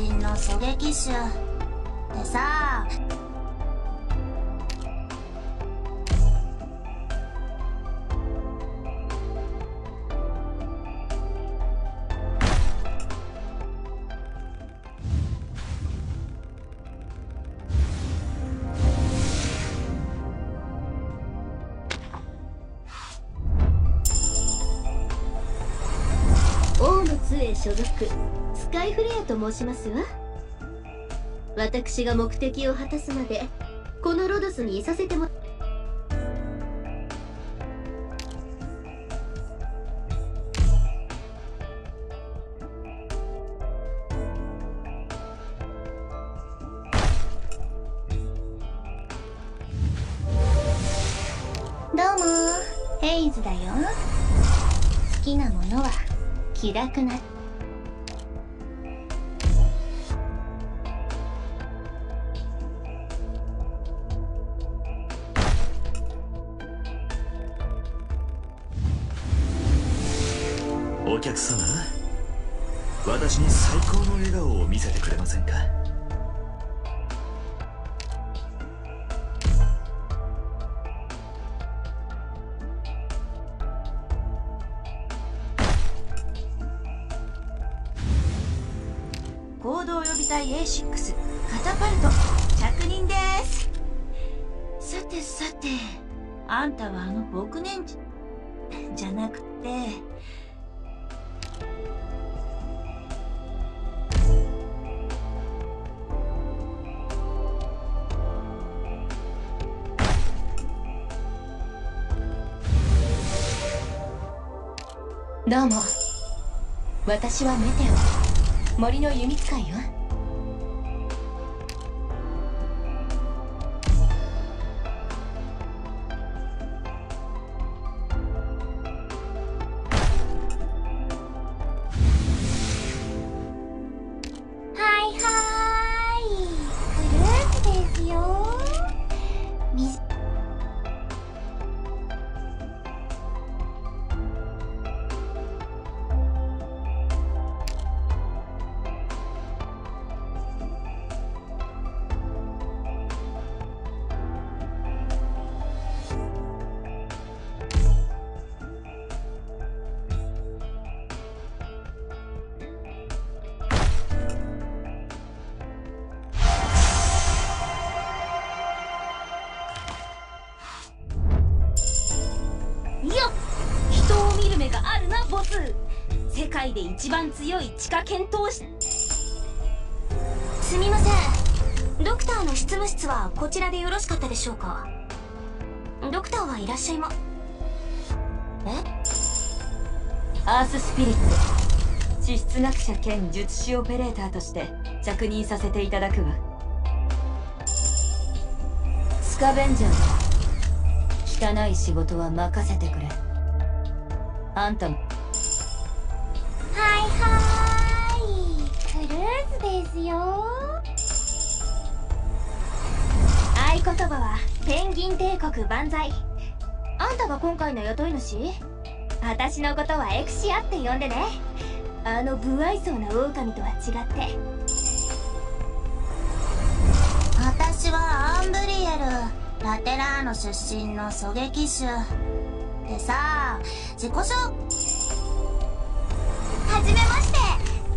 身の狙撃手。でさオウム2へ所属。スカイフレアと申しますわ。私が目的を果たすまでこのロドスにいさせてもどうもヘイズだよ。好きなものは気楽な。お客様私に最高の笑顔を見せてくれませんか？行動予備隊 A6 カタパルト着任です。さてさてあんたはあの僕年じじゃなくてどうも。私はメテオ。森の弓使いよ。世界で一番強い地下検討士すみません。ドクターの執務室はこちらでよろしかったでしょうか？ドクターはいらっしゃいまえ？アーススピリット地質学者兼術師オペレーターとして着任させていただくわ。スカベンジャー汚い仕事は任せてくれ。あんたも。ですよ。合言葉はペンギン帝国万歳。あんたが今回の雇い主？私のことはエクシアって呼んでね。あの不愛想な狼とは違って。私はアンブリエルラテラーノ出身の狙撃手。でさ自己紹はじめまして。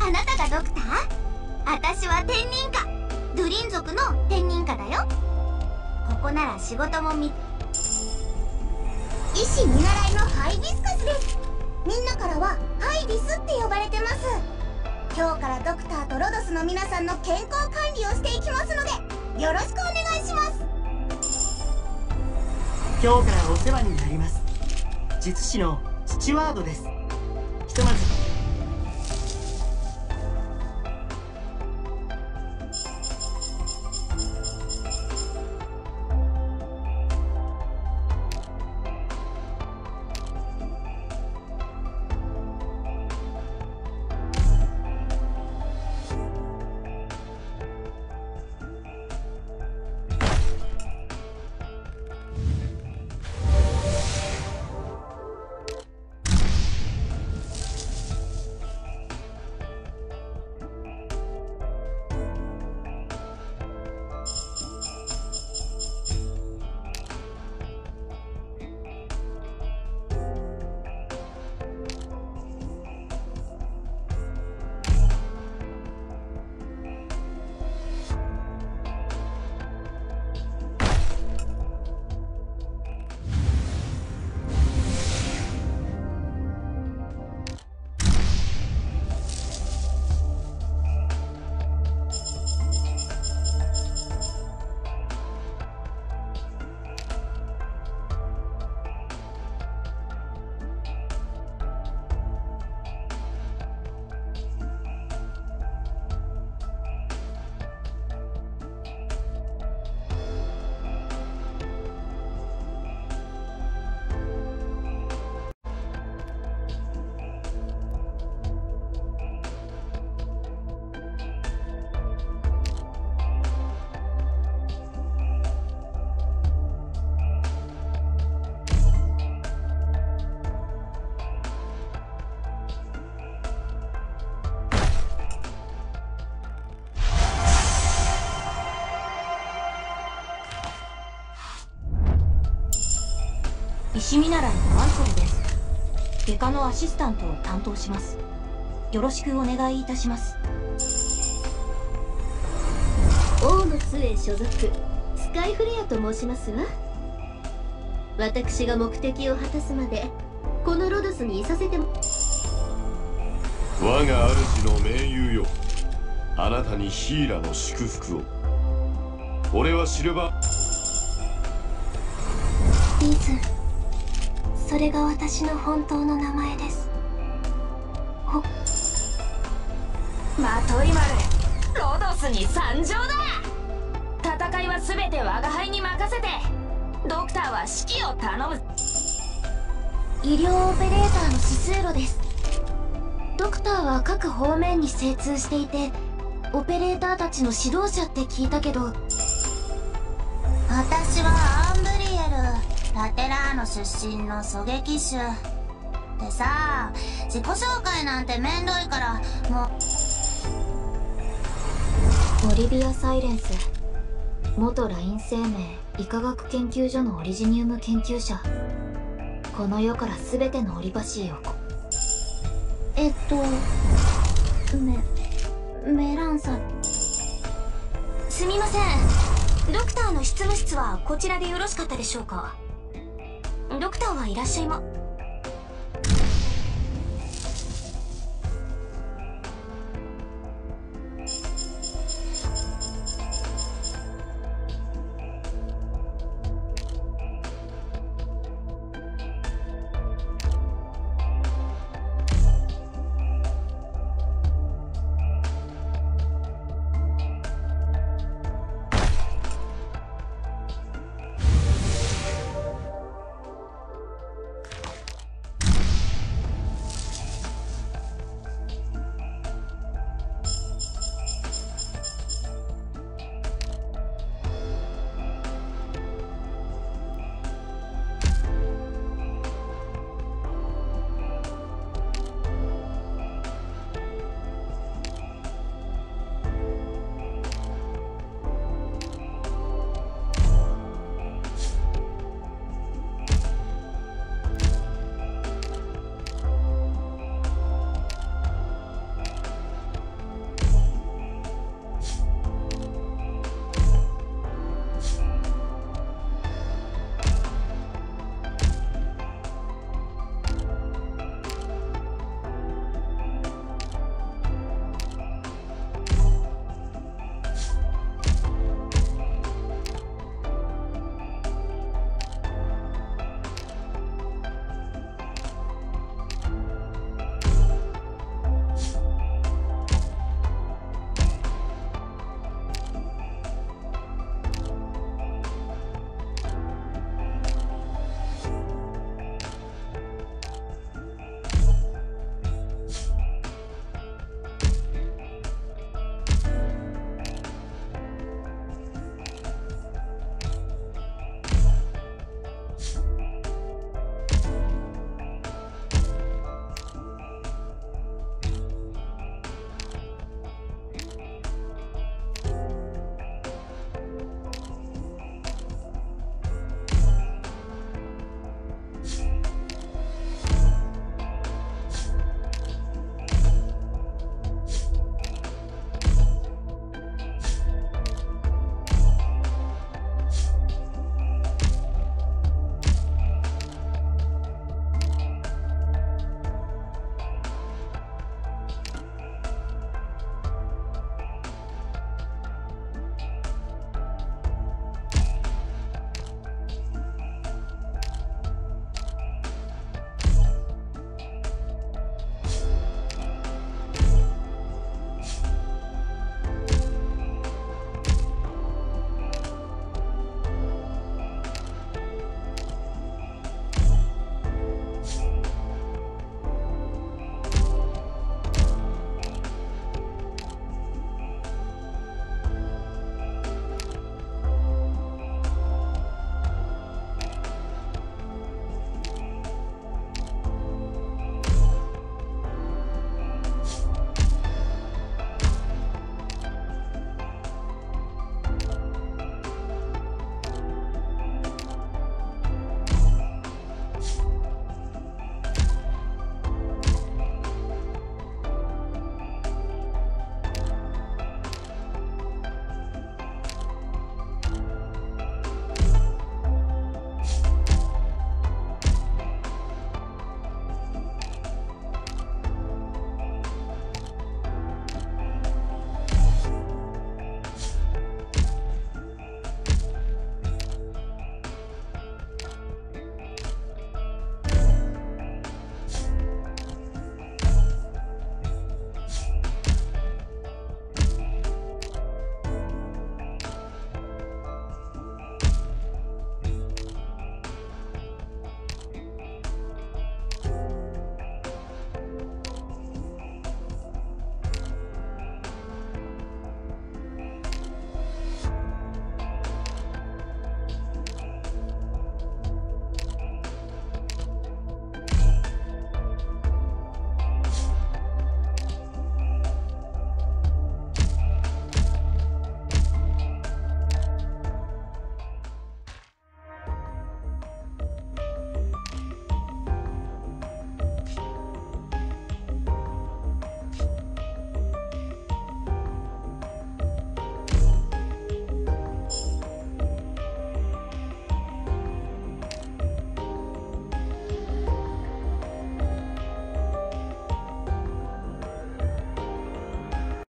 あなたがドクター？私は天人家。ドゥリン族の天人家だよ。ここなら仕事もみ。医師見習いのハイビスカスです。みんなからはハイビスって呼ばれてます。今日からドクターとロドスの皆さんの健康管理をしていきますのでよろしくお願いします。今日からお世話になります。術師のスチュワードです。ひとまず石見習いのアンセルです。外科のアシスタントを担当します。よろしくお願いいたします。王の末所属スカイフレアと申しますわ。私が目的を果たすまでこのロドスにいさせても。我が主の盟友よ。あなたにヒーラの祝福を。俺はシルバーリズそれが私の本当の名前です。まとい丸ロドスに参上だ。戦いは全て我が輩に任せてドクターは指揮を頼む。医療オペレーターの指数路です。ドクターは各方面に精通していてオペレーターたちの指導者って聞いたけど。私はアンブリエルラテラーノ出身の狙撃手。でさ自己紹介なんてめんどいからもう。オリビア・サイレンス。元ライン生命医科学研究所のオリジニウム研究者。この世から全てのオリバシーをこえっとメメランサすみません。ドクターの執務室はこちらでよろしかったでしょうか？ドクターはいらっしゃいま